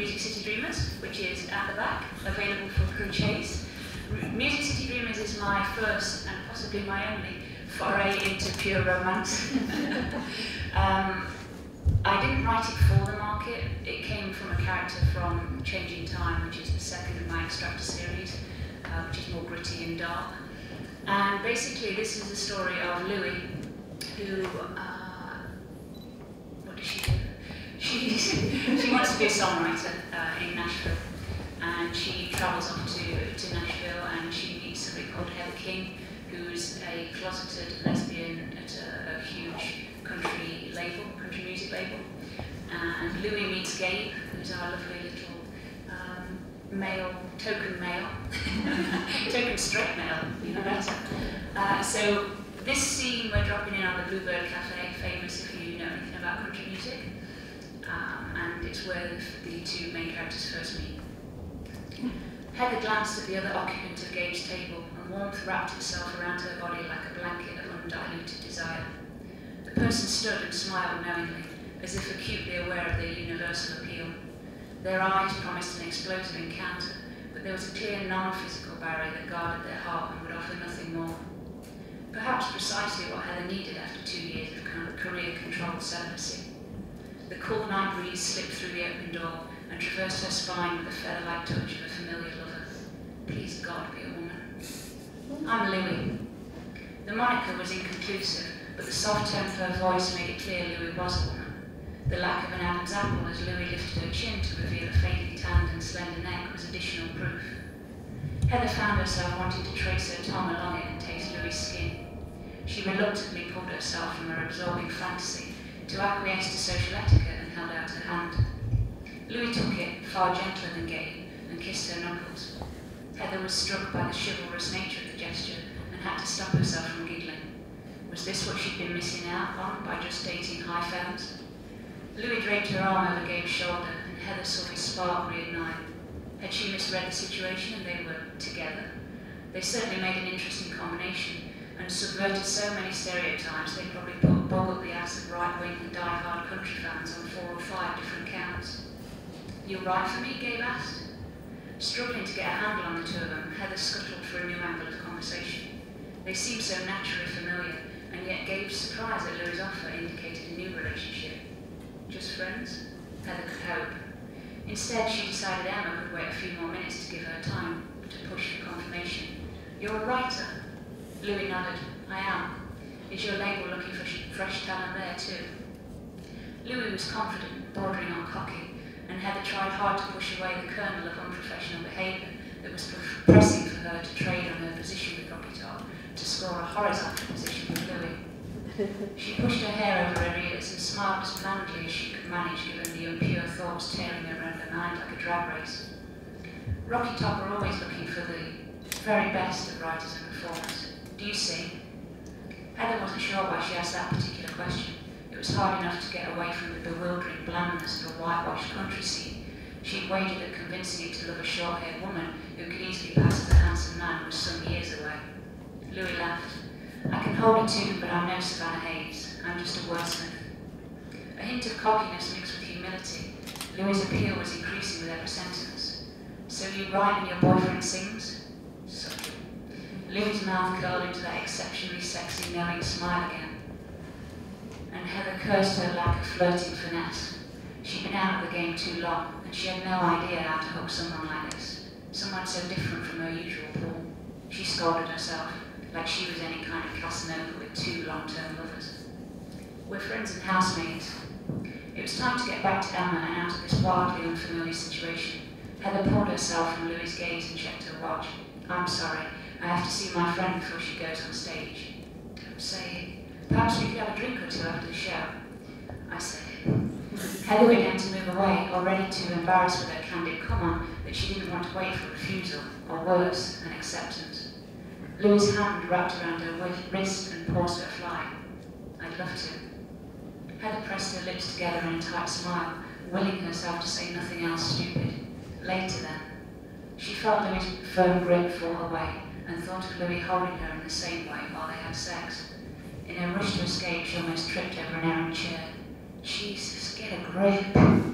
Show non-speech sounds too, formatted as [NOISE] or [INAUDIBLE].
Music City Dreamers, which is at the back, available for purchase. Music City Dreamers is my first and possibly my only foray into pure romance. [LAUGHS] um, I didn't write it for the market. It came from a character from Changing Time, which is the second of my Extractor series, uh, which is more gritty and dark. And basically, this is the story of Louie, who, uh, what does she do? She, she wants be a songwriter uh, in Nashville. And she travels off to, to Nashville and she meets somebody called Heather King, who's a closeted lesbian at a, a huge country label, country music label. And Louie meets Gabe, who's our lovely little um, male, token male, [LAUGHS] token straight male, even better. Uh, so this scene we're dropping in on the Bluebird Cafe, famous if you know anything about country music, um, and it's where the two main characters first meet. Heather glanced at the other occupant of Gabe's table, and warmth wrapped itself around her body like a blanket of undiluted desire. The person stood and smiled knowingly, as if acutely aware of their universal appeal. Their eyes promised an explosive encounter, but there was a clear non-physical barrier that guarded their heart and would offer nothing more. Perhaps precisely what Heather needed after two years of career-controlled celibacy. The cool night breeze slipped through the open door and traversed her spine with the feather-like touch of a familiar lover. Please God be a woman. I'm Louie. The moniker was inconclusive, but the soft tone of her voice made it clear Louie was a woman. The lack of an Adam's apple as Louie lifted her chin to reveal a faintly tanned and slender neck was additional proof. Heather found herself wanting to trace her tongue along it and taste Louie's skin. She reluctantly pulled herself from her absorbing fantasy to acquiesce to social etiquette and held out her hand. Louie took it, far gentler than Gabe, and kissed her knuckles. Heather was struck by the chivalrous nature of the gesture and had to stop herself from giggling. Was this what she'd been missing out on by just dating high femmes? Louie draped her arm over Gabe's shoulder, and Heather saw his spark reignite. Had she misread the situation and they were together? They certainly made an interesting combination and subverted so many stereotypes they probably boggled the ass of right-wing and die-hard country fans on four or five different counts. You right for me? Gabe asked. Struggling to get a handle on the two of them, Heather scuttled for a new angle of conversation. They seemed so naturally familiar, and yet Gabe's surprise at Louie's offer indicated a new relationship. Just friends? Heather could hope. Instead, she decided Emma could wait a few more minutes to give her time to push for confirmation. You're a writer? Louie nodded. I am. Is your label looking for fresh talent there too? Louie was confident, bordering on cocky, and Heather tried hard to push away the kernel of unprofessional behaviour that was pressing for her to trade on her position with Rocky Top to score a horizontal position with Louie. [LAUGHS] She pushed her hair over her ears and smiled as blandly as she could manage given the impure thoughts tearing around her mind like a drag race. Rocky Top are always looking for the very best of writers and performers. Do you see? Heather wasn't sure why she asked that particular question. It was hard enough to get away from the bewildering blandness of a whitewashed country scene. She'd waited at convincing him to love a short-haired woman who could easily pass as a handsome man was some years away. Louie laughed. I can hold a tune, but I'm no Savannah Hayes. I'm just a wordsmith. A hint of cockiness mixed with humility, Louie's appeal was increasing with every sentence. So you write and your boyfriend sings? Louie's mouth curled into that exceptionally sexy, knowing smile again. And Heather cursed her lack of flirting finesse. She'd been out of the game too long, and she had no idea how to hook someone like this. Someone so different from her usual pool. She scolded herself, like she was any kind of Casanova with two long-term lovers. We're friends and housemates. It was time to get back to Emma and out of this wildly unfamiliar situation. Heather pulled herself from Louie's gaze and checked her watch. I'm sorry, I have to see my friend before she goes on stage. i Say, perhaps we could have a drink or two after the show. I said. Heather began to move away, already too embarrassed with her candid come on that she didn't want to wait for refusal, or worse, an acceptance. Louie's hand wrapped around her wrist and paused her fly. I'd love to. Heather pressed her lips together in a tight smile, willing herself to say nothing else stupid. Later then. She felt Louie's firm grip fall away, and thought of Louie holding her in the same way while they had sex. In her rush to escape, she almost tripped over an errant chair. Jesus, get a grip.